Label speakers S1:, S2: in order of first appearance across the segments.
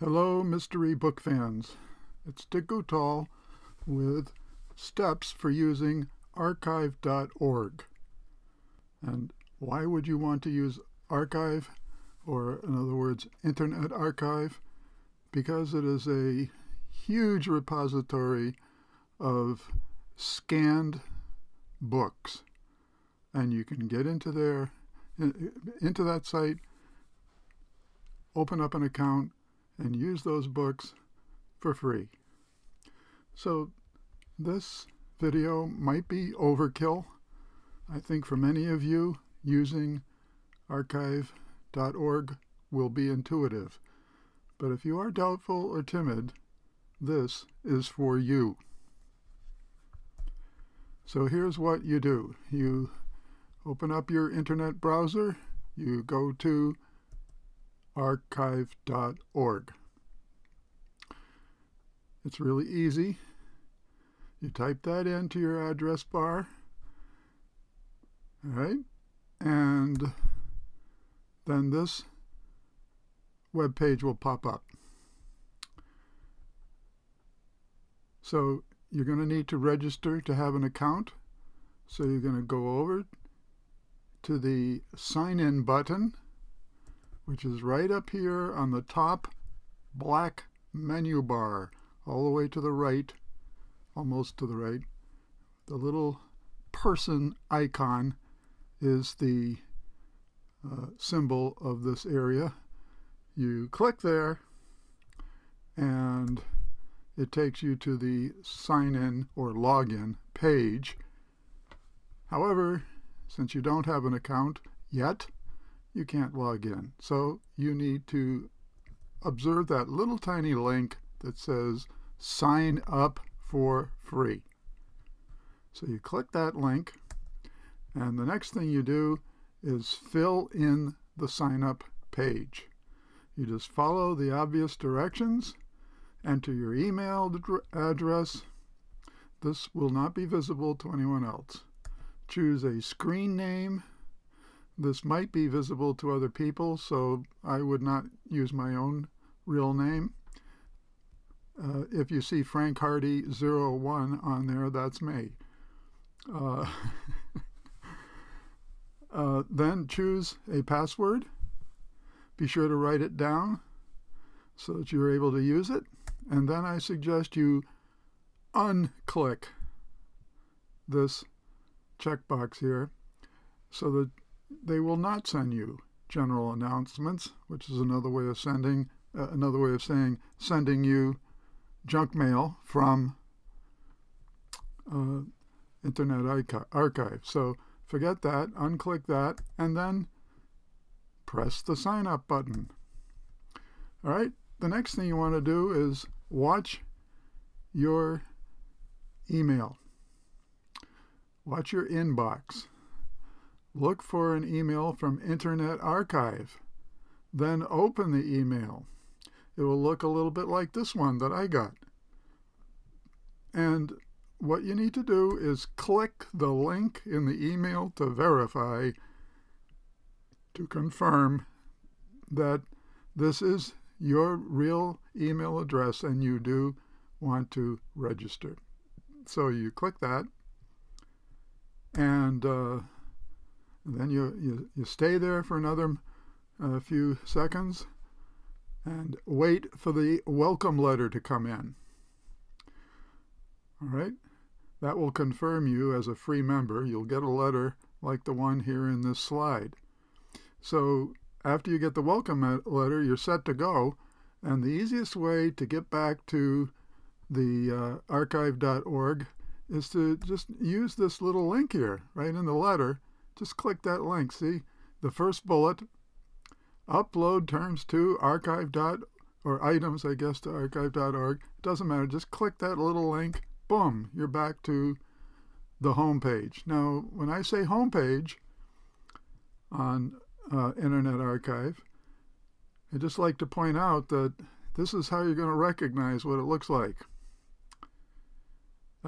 S1: Hello, mystery book fans. It's Dick Goutal with steps for using archive.org. And why would you want to use archive, or in other words, Internet Archive? Because it is a huge repository of scanned books. And you can get into there, into that site, open up an account, and use those books for free. So this video might be overkill. I think for many of you, using archive.org will be intuitive. But if you are doubtful or timid, this is for you. So here's what you do. You open up your internet browser, you go to archive.org. It's really easy. You type that into your address bar, all right, and then this web page will pop up. So you're going to need to register to have an account. So you're going to go over to the sign in button which is right up here on the top black menu bar, all the way to the right, almost to the right. The little person icon is the uh, symbol of this area. You click there and it takes you to the sign in or login page. However, since you don't have an account yet, you can't log in. So you need to observe that little tiny link that says sign up for free. So you click that link and the next thing you do is fill in the sign up page. You just follow the obvious directions, enter your email address. This will not be visible to anyone else. Choose a screen name this might be visible to other people, so I would not use my own real name. Uh, if you see Frank Hardy 01 on there, that's me. Uh, uh, then choose a password. Be sure to write it down so that you're able to use it. And then I suggest you unclick this checkbox here so that they will not send you general announcements, which is another way of sending, uh, another way of saying sending you junk mail from uh, Internet Archive. So forget that, unclick that, and then press the sign up button. All right, the next thing you want to do is watch your email. Watch your inbox. Look for an email from Internet Archive. Then open the email. It will look a little bit like this one that I got. And what you need to do is click the link in the email to verify, to confirm that this is your real email address and you do want to register. So you click that and uh, then you, you, you stay there for another uh, few seconds and wait for the welcome letter to come in. All right, that will confirm you as a free member. You'll get a letter like the one here in this slide. So after you get the welcome letter, you're set to go. And the easiest way to get back to the uh, archive.org is to just use this little link here, right in the letter, just click that link. See the first bullet, upload terms to archive dot or items, I guess, to archive.org. It doesn't matter. Just click that little link. Boom, you're back to the home page. Now, when I say home page on uh, Internet Archive, I just like to point out that this is how you're going to recognize what it looks like.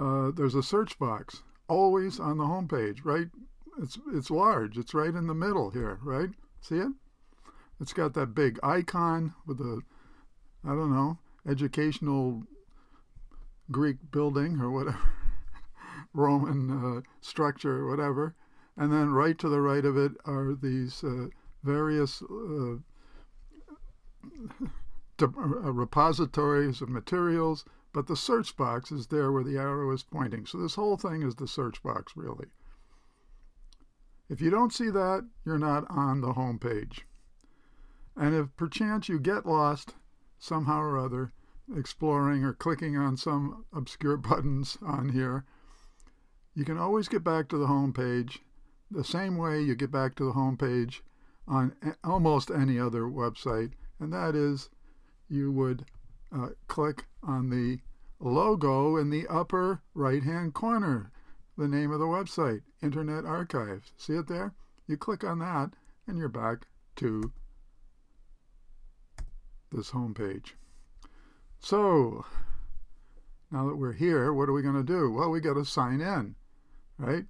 S1: Uh, there's a search box always on the home page, right it's it's large. It's right in the middle here, right? See it? It's got that big icon with the I don't know, educational Greek building or whatever, Roman uh, structure or whatever. And then right to the right of it are these uh, various uh, uh, repositories of materials, but the search box is there where the arrow is pointing. So this whole thing is the search box, really. If you don't see that, you're not on the home page. And if perchance you get lost somehow or other, exploring or clicking on some obscure buttons on here, you can always get back to the home page the same way you get back to the home page on almost any other website, and that is you would uh, click on the logo in the upper right hand corner, the name of the website, Internet Archives. See it there? You click on that, and you're back to this home page. So, now that we're here, what are we going to do? Well, we got to sign in, right?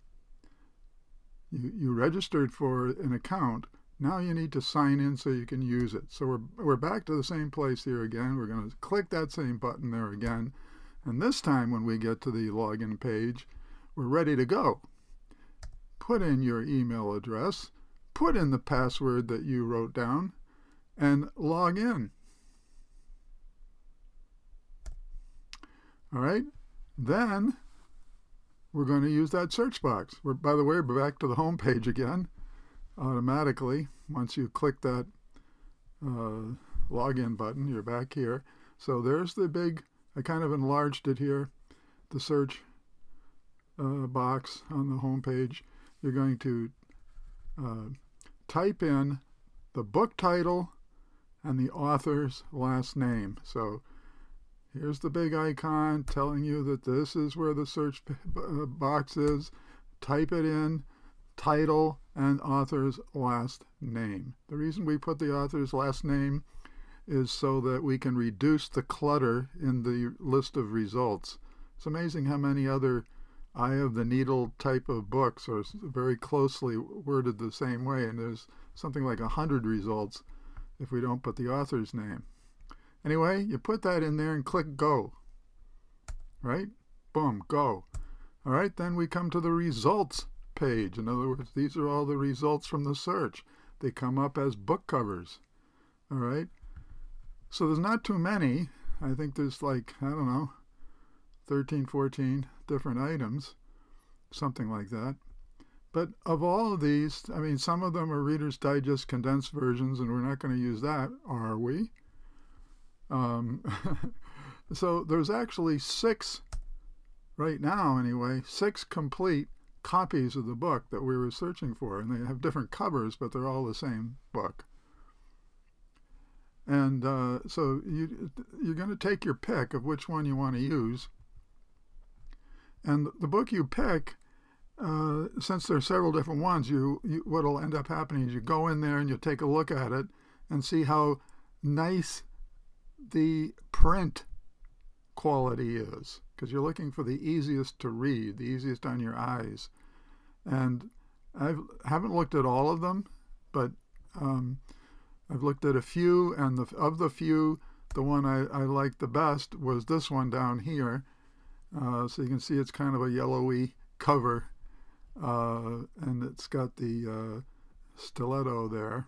S1: You, you registered for an account. Now you need to sign in so you can use it. So we're, we're back to the same place here again. We're going to click that same button there again. And this time when we get to the login page, we're ready to go. Put in your email address, put in the password that you wrote down, and log in. All right, then we're going to use that search box. We're, by the way, we're back to the home page again automatically. Once you click that uh, login button, you're back here. So there's the big, I kind of enlarged it here, the search uh, box on the home page. You're going to uh, type in the book title and the author's last name. So Here's the big icon telling you that this is where the search uh, box is. Type it in, title, and author's last name. The reason we put the author's last name is so that we can reduce the clutter in the list of results. It's amazing how many other eye of the needle type of books are very closely worded the same way, and there's something like a hundred results if we don't put the author's name. Anyway, you put that in there and click go. Right? Boom, go. All right, then we come to the results page. In other words, these are all the results from the search. They come up as book covers. All right? So there's not too many. I think there's like, I don't know, 13, 14 different items, something like that. But of all of these, I mean, some of them are Reader's Digest condensed versions, and we're not going to use that, are we? Um, so there's actually six, right now anyway, six complete copies of the book that we were searching for. And they have different covers, but they're all the same book. And uh, so you, you're going to take your pick of which one you want to use. And the book you pick, uh, since there are several different ones, you, you what'll end up happening is you go in there and you take a look at it and see how nice the print quality is because you're looking for the easiest to read, the easiest on your eyes. And I haven't looked at all of them, but um, I've looked at a few, and the, of the few, the one I, I liked the best was this one down here. Uh, so you can see it's kind of a yellowy cover, uh, and it's got the uh, stiletto there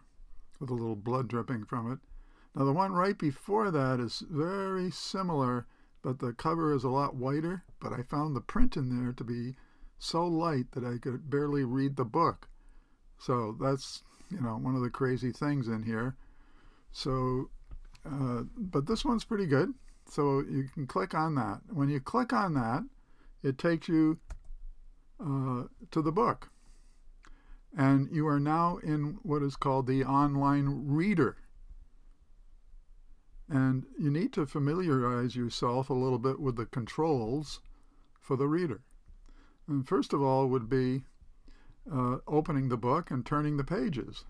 S1: with a little blood dripping from it. Now the one right before that is very similar, but the cover is a lot whiter, but I found the print in there to be so light that I could barely read the book. So that's, you know, one of the crazy things in here. So, uh, but this one's pretty good. So you can click on that. When you click on that, it takes you uh, to the book. And you are now in what is called the online reader. And you need to familiarize yourself a little bit with the controls for the reader. And first of all would be uh, opening the book and turning the pages.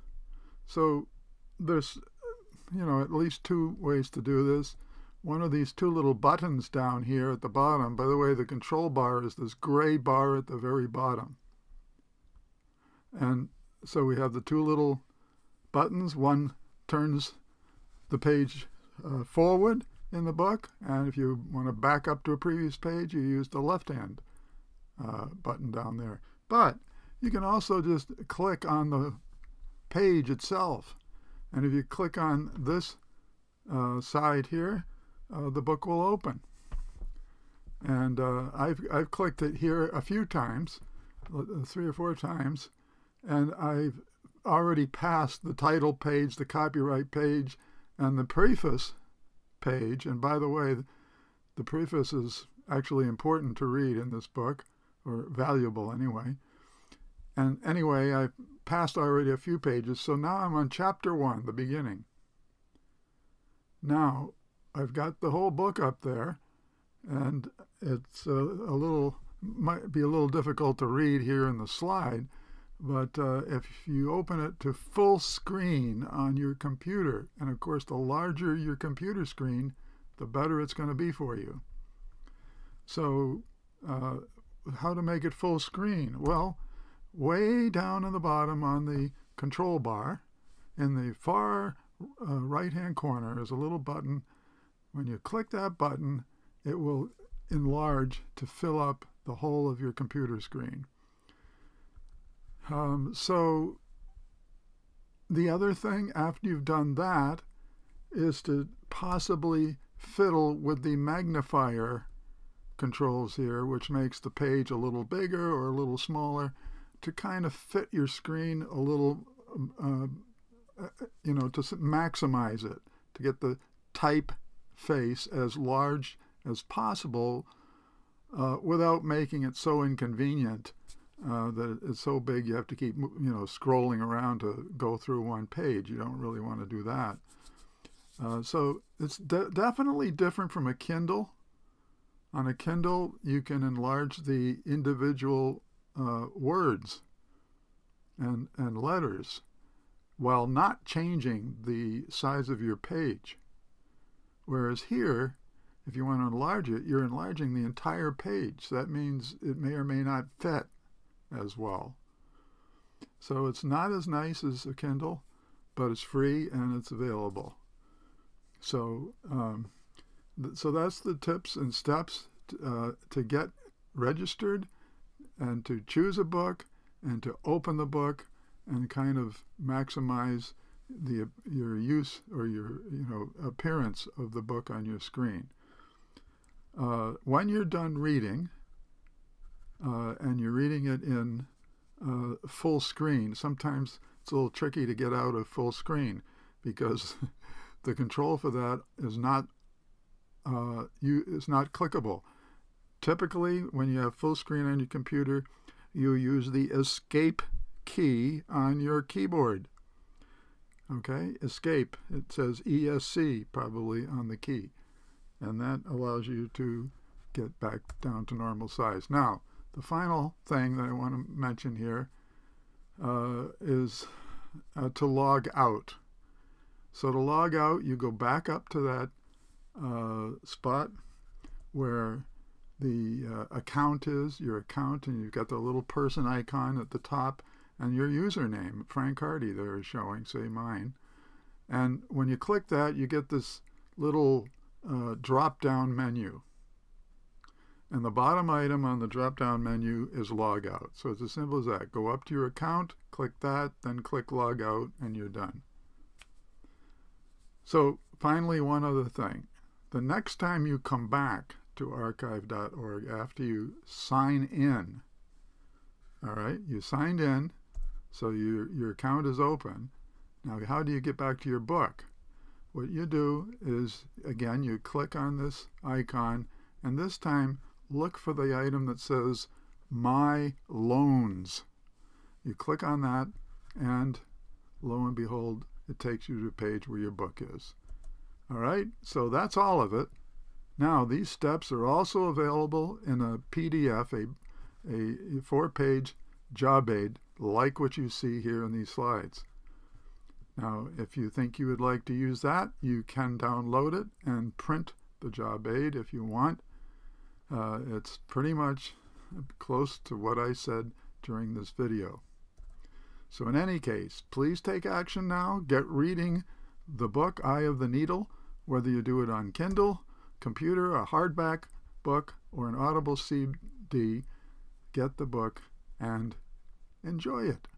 S1: So there's, you know, at least two ways to do this. One of these two little buttons down here at the bottom, by the way, the control bar is this gray bar at the very bottom. And so we have the two little buttons. One turns the page uh, forward in the book, and if you want to back up to a previous page, you use the left-hand uh, button down there. But you can also just click on the page itself. And if you click on this uh, side here, uh, the book will open. And uh, I've, I've clicked it here a few times, uh, three or four times, and I've already passed the title page, the copyright page, and the preface page. And by the way, the preface is actually important to read in this book, or valuable anyway. And anyway, I passed already a few pages, so now I'm on chapter one, the beginning. Now, I've got the whole book up there, and it's a, a little, might be a little difficult to read here in the slide, but uh, if you open it to full screen on your computer, and of course, the larger your computer screen, the better it's going to be for you. So, uh, how to make it full screen? Well, way down in the bottom on the control bar, in the far uh, right hand corner, is a little button. When you click that button, it will enlarge to fill up the whole of your computer screen. Um, so the other thing after you've done that is to possibly fiddle with the magnifier controls here, which makes the page a little bigger or a little smaller to kind of fit your screen a little, um, uh, you know, to maximize it, to get the type face as large as possible uh, without making it so inconvenient uh, that it's so big you have to keep, you know, scrolling around to go through one page. You don't really want to do that. Uh, so it's de definitely different from a Kindle. On a Kindle, you can enlarge the individual uh, words and, and letters while not changing the size of your page. Whereas here, if you want to enlarge it, you're enlarging the entire page. That means it may or may not fit as well. So it's not as nice as a Kindle, but it's free and it's available. So, um, th so that's the tips and steps uh, to get registered and to choose a book and to open the book and kind of maximize the your use or your you know appearance of the book on your screen. Uh, when you're done reading uh, and you're reading it in uh, full screen, sometimes it's a little tricky to get out of full screen because the control for that is not uh, you is not clickable. Typically, when you have full screen on your computer, you use the escape key on your keyboard. Okay, escape. It says ESC probably on the key. And that allows you to get back down to normal size. Now, the final thing that I want to mention here uh, is uh, to log out. So to log out, you go back up to that uh, spot where the uh, account is, your account, and you've got the little person icon at the top, and your username, Frank Hardy, there is showing, say mine. And when you click that, you get this little uh, drop-down menu. And the bottom item on the drop-down menu is logout. So it's as simple as that. Go up to your account, click that, then click logout, and you're done. So finally, one other thing. The next time you come back to archive.org after you sign in. All right, you signed in, so your, your account is open. Now, how do you get back to your book? What you do is, again, you click on this icon, and this time look for the item that says My Loans. You click on that, and lo and behold, it takes you to a page where your book is. All right, so that's all of it. Now, these steps are also available in a PDF, a, a four-page job aid, like what you see here in these slides. Now, if you think you would like to use that, you can download it and print the job aid if you want. Uh, it's pretty much close to what I said during this video. So in any case, please take action now. Get reading the book, Eye of the Needle, Whether you do it on Kindle, computer, a hardback book, or an Audible CD, get the book and enjoy it.